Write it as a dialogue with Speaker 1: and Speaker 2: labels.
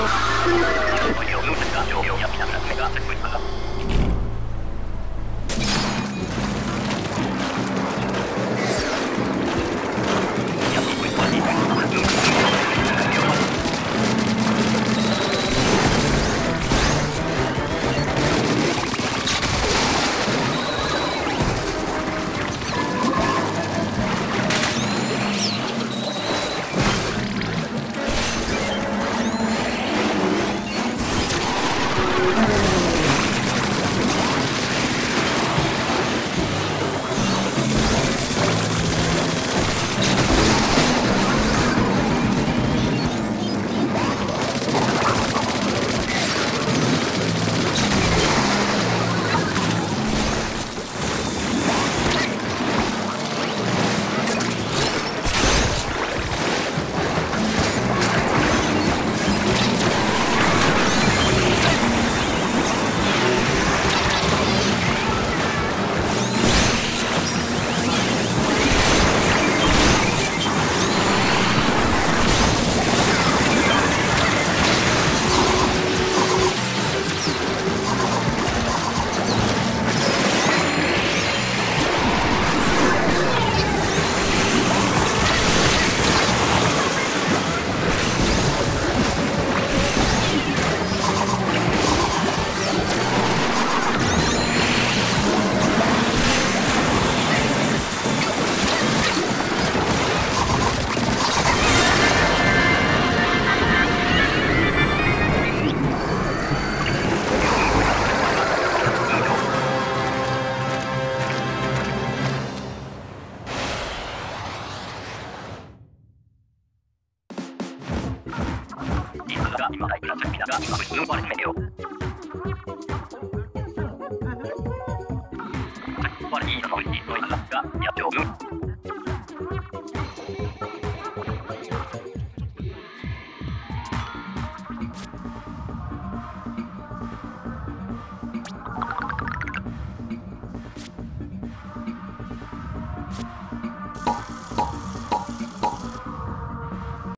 Speaker 1: Oh, my God. が今入った準備だが今ぶちのばれてみよう。バレいいのに、いいのに、が、やっておく。